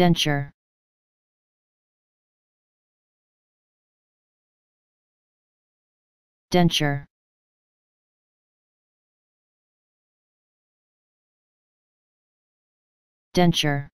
denture. Denture. Denture.